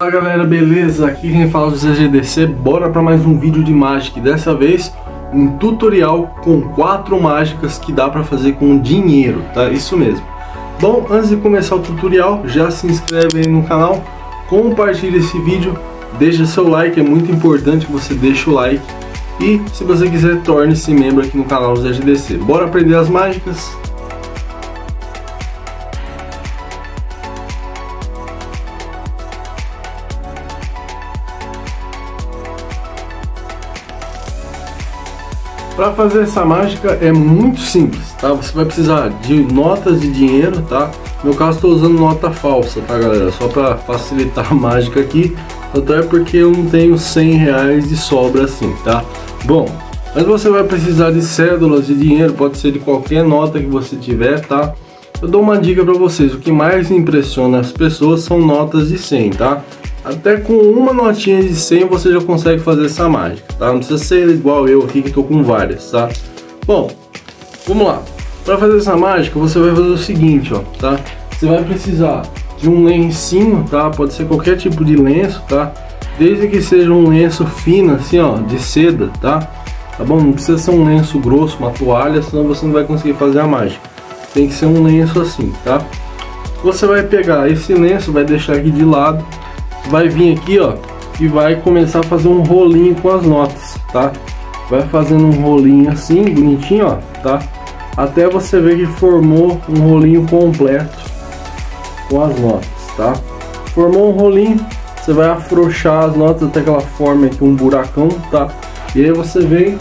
Fala galera, beleza? Aqui quem fala é o ZGDC, bora para mais um vídeo de mágica dessa vez um tutorial com quatro mágicas que dá para fazer com dinheiro, tá? Isso mesmo. Bom, antes de começar o tutorial, já se inscreve aí no canal, compartilha esse vídeo, deixa seu like, é muito importante que você deixe o like e se você quiser torne-se membro aqui no canal do ZGDC. Bora aprender as mágicas? Para fazer essa mágica é muito simples, tá? Você vai precisar de notas de dinheiro, tá? No caso estou usando nota falsa, tá galera? Só para facilitar a mágica aqui, até porque eu não tenho 100 reais de sobra assim, tá? Bom, mas você vai precisar de cédulas de dinheiro, pode ser de qualquer nota que você tiver, tá? Eu dou uma dica para vocês, o que mais impressiona as pessoas são notas de 100, tá? Até com uma notinha de 100 você já consegue fazer essa mágica, tá? Não precisa ser igual eu aqui que tô com várias, tá? Bom, vamos lá. Para fazer essa mágica você vai fazer o seguinte, ó, tá? Você vai precisar de um lencinho, tá? Pode ser qualquer tipo de lenço, tá? Desde que seja um lenço fino, assim, ó, de seda, tá? Tá bom? Não precisa ser um lenço grosso, uma toalha, senão você não vai conseguir fazer a mágica. Tem que ser um lenço assim, tá? Você vai pegar esse lenço, vai deixar aqui de lado vai vir aqui, ó, e vai começar a fazer um rolinho com as notas, tá? Vai fazendo um rolinho assim, bonitinho, ó, tá? Até você ver que formou um rolinho completo com as notas, tá? Formou um rolinho, você vai afrouxar as notas até que ela forme aqui um buracão, tá? E aí você vem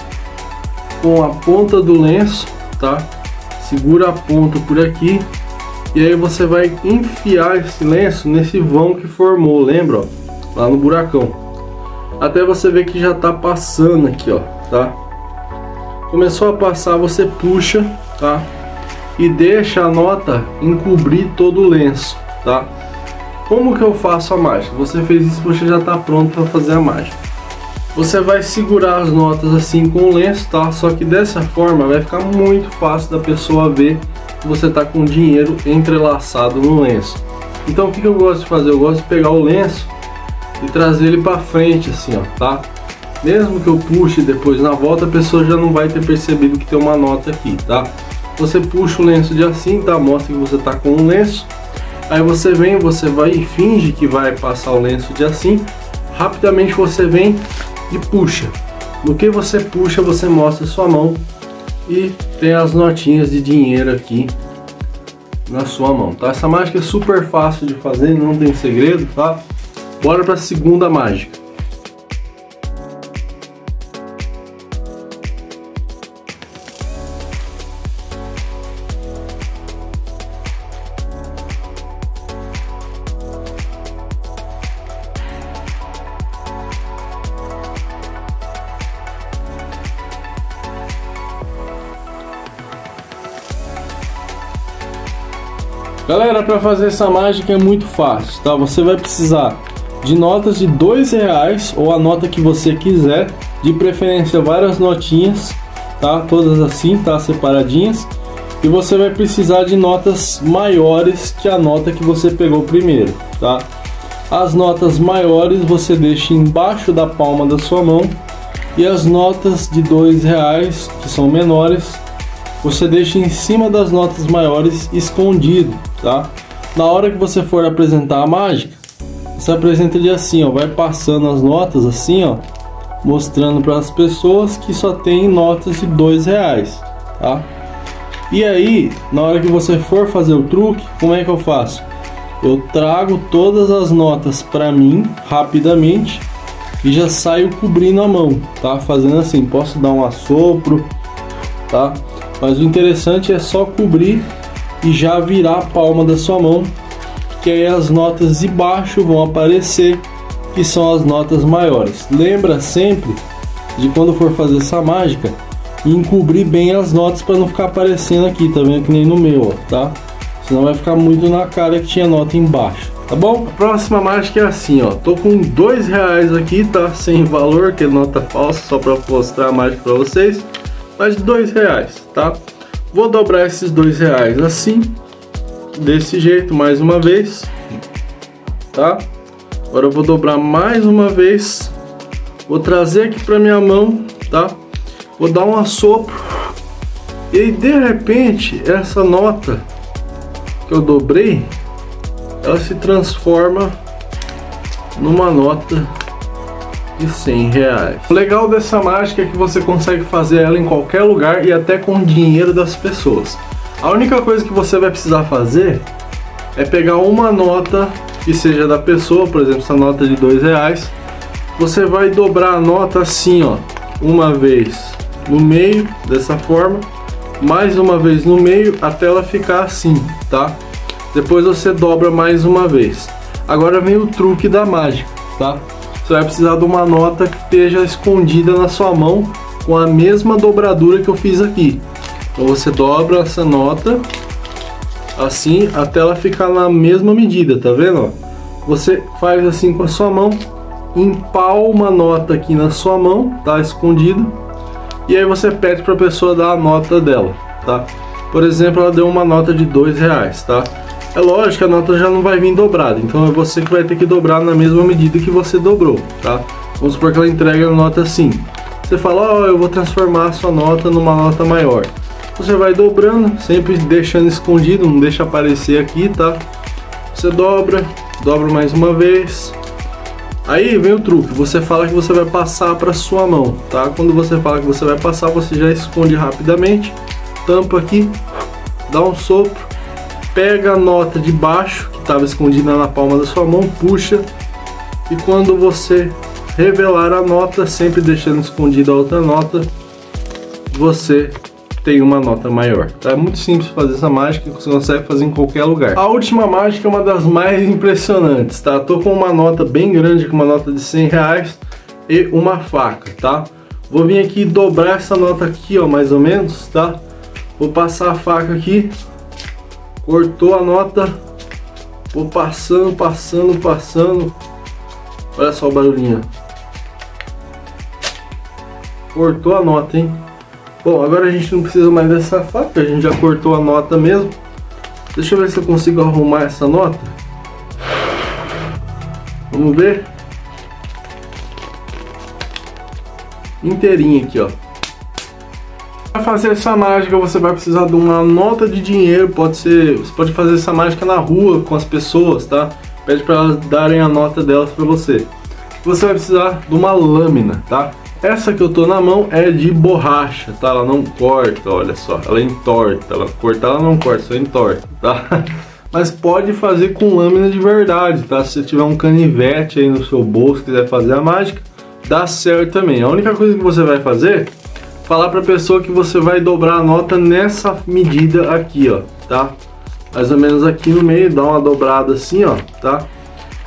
com a ponta do lenço, tá? Segura a ponta por aqui e aí você vai enfiar esse lenço nesse vão que formou, lembra? Ó, lá no buracão. Até você ver que já tá passando aqui, ó, tá? Começou a passar, você puxa, tá? E deixa a nota encobrir todo o lenço, tá? Como que eu faço a mágica? Você fez isso, você já tá pronto para fazer a mágica. Você vai segurar as notas assim com o lenço, tá? Só que dessa forma vai ficar muito fácil da pessoa ver você está com dinheiro entrelaçado no lenço. Então o que, que eu gosto de fazer? Eu gosto de pegar o lenço e trazer ele para frente assim, ó, tá? Mesmo que eu puxe depois na volta, a pessoa já não vai ter percebido que tem uma nota aqui, tá? Você puxa o lenço de assim, tá? Mostra que você está com um lenço. Aí você vem, você vai e finge que vai passar o lenço de assim. Rapidamente você vem e puxa. No que você puxa, você mostra sua mão e tem as notinhas de dinheiro aqui na sua mão, tá? Essa mágica é super fácil de fazer, não tem segredo, tá? Bora para a segunda mágica. Galera, para fazer essa mágica é muito fácil, tá? Você vai precisar de notas de dois reais ou a nota que você quiser, de preferência várias notinhas, tá? Todas assim, tá? Separadinhas. E você vai precisar de notas maiores que a nota que você pegou primeiro, tá? As notas maiores você deixa embaixo da palma da sua mão e as notas de dois reais que são menores você deixa em cima das notas maiores escondido, tá? Na hora que você for apresentar a mágica, você apresenta ele assim, ó, vai passando as notas assim, ó, mostrando para as pessoas que só tem notas de dois reais, tá? E aí, na hora que você for fazer o truque, como é que eu faço? Eu trago todas as notas para mim rapidamente e já saio cobrindo a mão, tá? Fazendo assim, posso dar um assopro, tá? Mas o interessante é só cobrir e já virar a palma da sua mão, que aí as notas de baixo vão aparecer, que são as notas maiores. Lembra sempre de quando for fazer essa mágica, encobrir bem as notas para não ficar aparecendo aqui, tá vendo que nem no meu, ó, tá? Senão vai ficar muito na cara que tinha nota embaixo, tá bom? A próxima mágica é assim, ó, tô com dois reais aqui, tá? Sem valor, que é nota falsa, só para mostrar a mágica para vocês mas dois reais, tá? Vou dobrar esses dois reais assim, desse jeito, mais uma vez, tá? Agora eu vou dobrar mais uma vez. Vou trazer aqui para minha mão, tá? Vou dar um assopro. E de repente, essa nota que eu dobrei, ela se transforma numa nota de 100 reais. O legal dessa mágica é que você consegue fazer ela em qualquer lugar e até com o dinheiro das pessoas. A única coisa que você vai precisar fazer é pegar uma nota que seja da pessoa, por exemplo, essa nota de dois reais. Você vai dobrar a nota assim, ó, uma vez no meio, dessa forma, mais uma vez no meio até ela ficar assim, tá? Depois você dobra mais uma vez. Agora vem o truque da mágica, tá? Você vai precisar de uma nota que esteja escondida na sua mão com a mesma dobradura que eu fiz aqui. Então você dobra essa nota assim até ela ficar na mesma medida, tá vendo? Você faz assim com a sua mão, empalma a nota aqui na sua mão, tá escondido, e aí você pede para a pessoa dar a nota dela, tá? Por exemplo, ela deu uma nota de dois reais, tá? É lógico que a nota já não vai vir dobrada, então é você que vai ter que dobrar na mesma medida que você dobrou, tá? Vamos supor que ela entrega a nota assim. Você fala, ó, oh, eu vou transformar a sua nota numa nota maior. Você vai dobrando, sempre deixando escondido, não deixa aparecer aqui, tá? Você dobra, dobra mais uma vez. Aí vem o truque, você fala que você vai passar para sua mão, tá? Quando você fala que você vai passar, você já esconde rapidamente, tampa aqui, dá um sopro, pega a nota de baixo, que estava escondida na palma da sua mão, puxa, e quando você revelar a nota, sempre deixando escondida a outra nota, você tem uma nota maior. Tá? É muito simples fazer essa mágica, você consegue fazer em qualquer lugar. A última mágica é uma das mais impressionantes, tá? Tô com uma nota bem grande, com uma nota de 100 reais e uma faca, tá? Vou vir aqui dobrar essa nota aqui, ó, mais ou menos, tá? Vou passar a faca aqui, cortou a nota, vou passando, passando, passando. Olha só o barulhinho. Cortou a nota, hein? Bom, agora a gente não precisa mais dessa faca, a gente já cortou a nota mesmo. Deixa eu ver se eu consigo arrumar essa nota. Vamos ver. Inteirinha aqui, ó. Para fazer essa mágica você vai precisar de uma nota de dinheiro, pode ser, você pode fazer essa mágica na rua com as pessoas, tá? Pede para elas darem a nota delas para você. Você vai precisar de uma lâmina, tá? Essa que eu tô na mão é de borracha, tá? Ela não corta, olha só. Ela entorta. Ela corta, ela não corta, só entorta, tá? Mas pode fazer com lâmina de verdade, tá? Se você tiver um canivete aí no seu bolso, quiser fazer a mágica, dá certo também. A única coisa que você vai fazer, falar pra pessoa que você vai dobrar a nota nessa medida aqui, ó, tá? Mais ou menos aqui no meio, dá uma dobrada assim, ó, tá?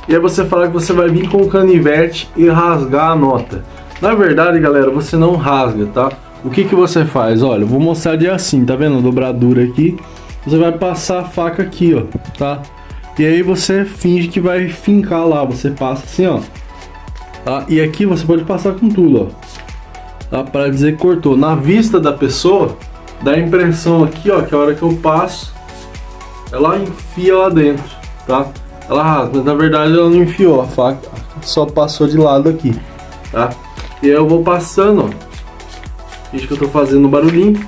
E aí você fala que você vai vir com o canivete e rasgar a nota. Na verdade, galera, você não rasga, tá? O que que você faz? Olha, vou mostrar de assim, tá vendo a dobradura aqui? Você vai passar a faca aqui, ó, tá? E aí você finge que vai fincar lá, você passa assim, ó. Tá? E aqui você pode passar com tudo, ó. Tá? Para dizer que cortou. Na vista da pessoa, dá a impressão aqui, ó, que a hora que eu passo, ela enfia lá dentro, tá? Ela rasga, mas na verdade ela não enfiou, a faca só passou de lado aqui, tá? E aí eu vou passando, ó. Isso que eu tô fazendo barulhinho.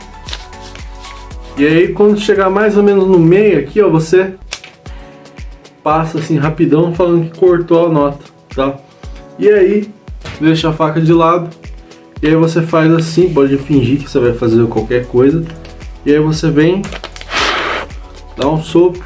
E aí quando chegar mais ou menos no meio aqui, ó, você passa assim rapidão falando que cortou a nota, tá? E aí deixa a faca de lado. E aí você faz assim, pode fingir que você vai fazer qualquer coisa. E aí você vem, dá um sopro,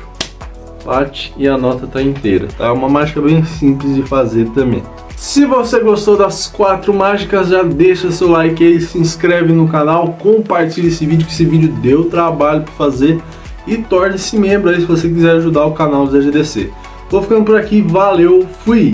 bate e a nota tá inteira, tá? É uma mágica bem simples de fazer também. Se você gostou das quatro mágicas, já deixa seu like aí, se inscreve no canal, compartilha esse vídeo, que esse vídeo deu trabalho para fazer e torne-se membro aí se você quiser ajudar o canal do ZGDC. Vou ficando por aqui, valeu, fui!